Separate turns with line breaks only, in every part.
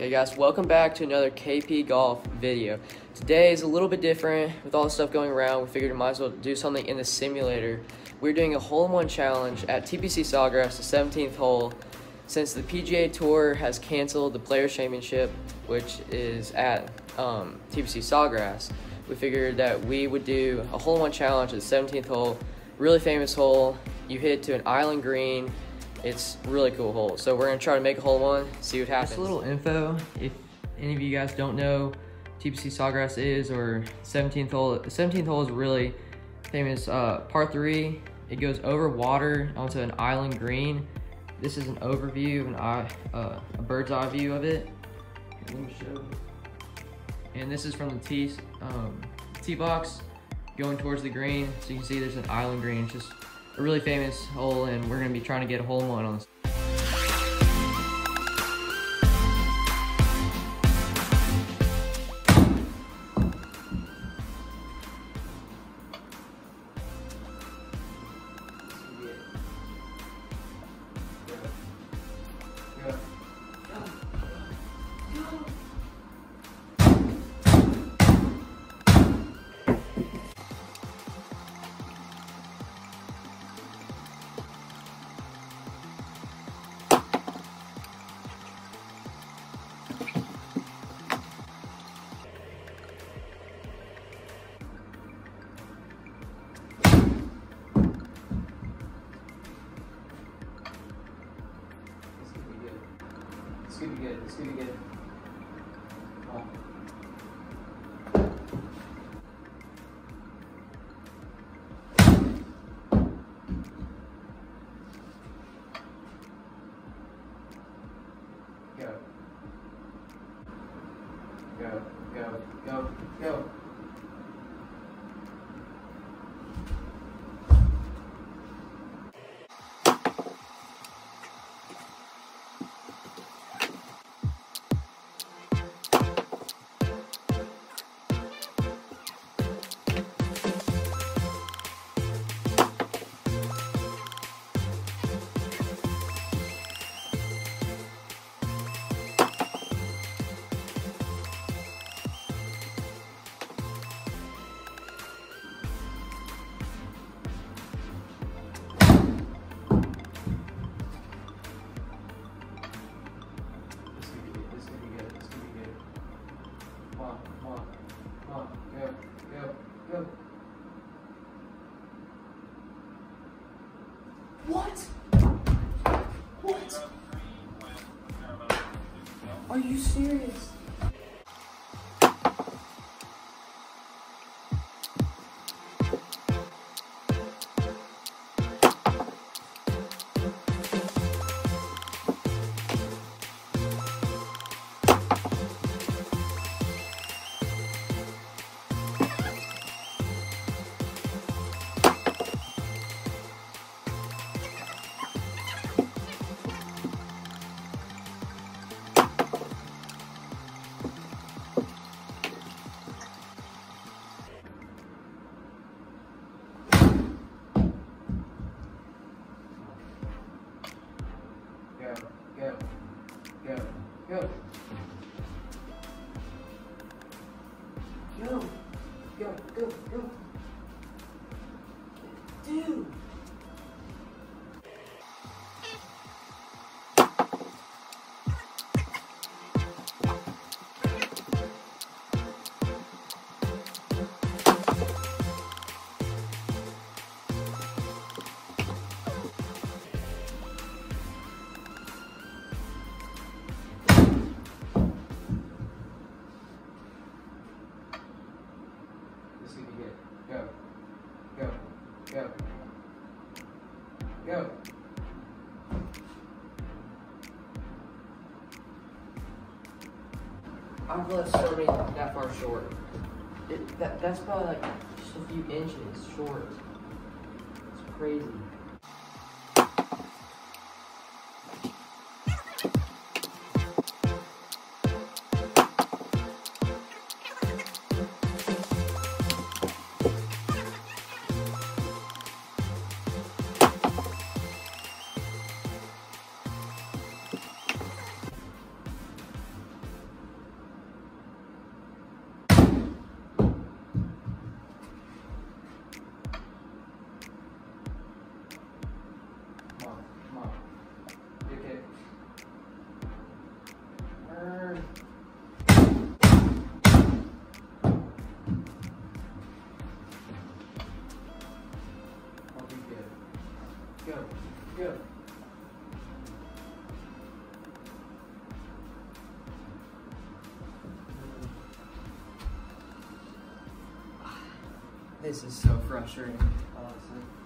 Hey guys, welcome back to another KP Golf video. Today is a little bit different with all the stuff going around. We figured we might as well do something in the simulator. We're doing a hole-in-one challenge at TPC Sawgrass, the 17th hole. Since the PGA Tour has canceled the Players Championship, which is at um, TPC Sawgrass, we figured that we would do a hole-in-one challenge at the 17th hole. Really famous hole. You hit to an island green it's really cool hole. So we're gonna try to make a hole one, see what happens. Just a little info, if any of you guys don't know TPC Sawgrass is or 17th hole, the 17th hole is really famous uh, par three. It goes over water onto an island green. This is an overview of an eye, uh, a bird's eye view of it. Let me show. And this is from the tee, um, tee box going towards the green. So you can see there's an island green. It's just really famous hole, and we're to be trying to get a hole in one on this. Gonna be good. It's What? What? Are you serious? That far short. It, that, that's probably like just a few inches short. It's crazy. This is so frustrating, honestly.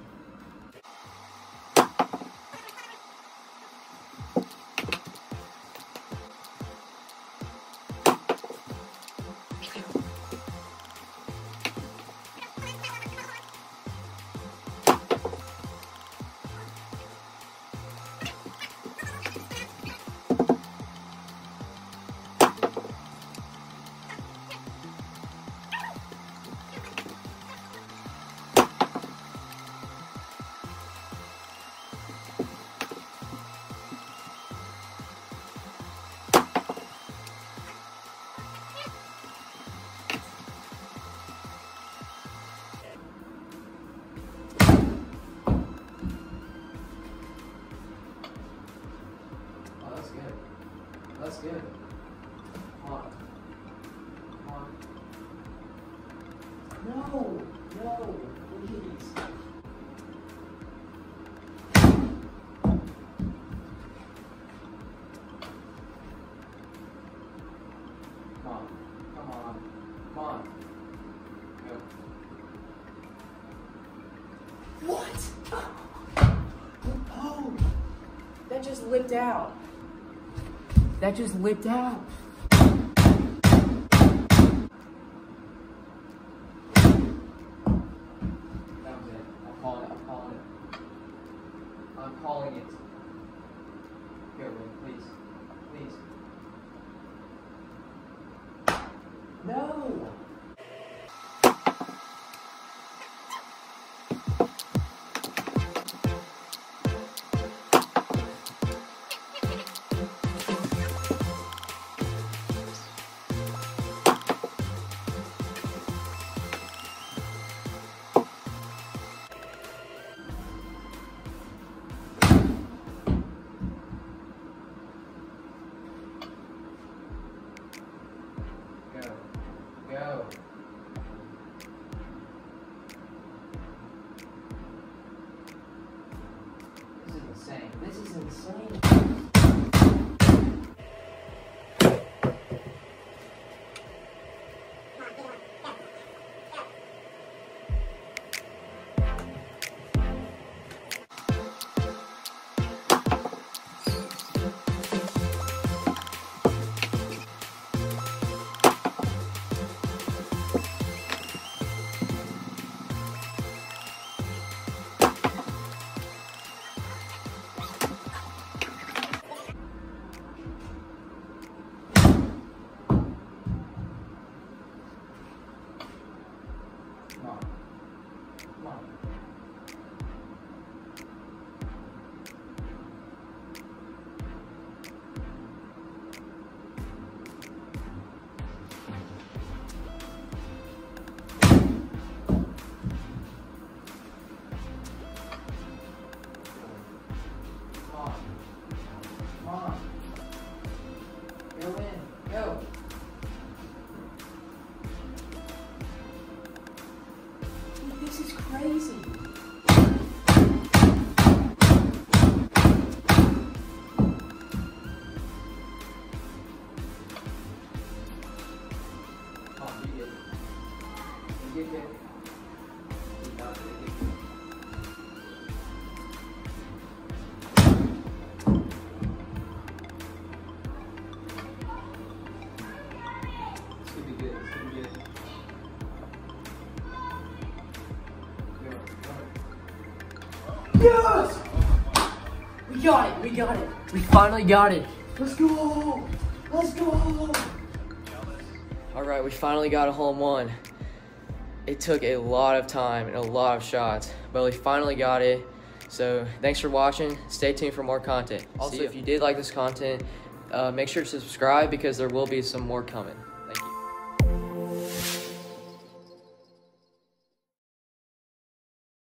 No! No! Please. Come on. Come on. What? Oh, oh! That just lipped out. That just lipped out. That was it. I'm calling it. I'm calling it. Go, Ray, please. Please. No! This is insane. Yes! We got it, we got it. We finally got it. Let's go! Let's go! Alright, we finally got a home one. It took a lot of time and a lot of shots, but we finally got it. So thanks for watching. Stay tuned for more content. Also, if you did like this content, uh, make sure to subscribe because there will be some more coming.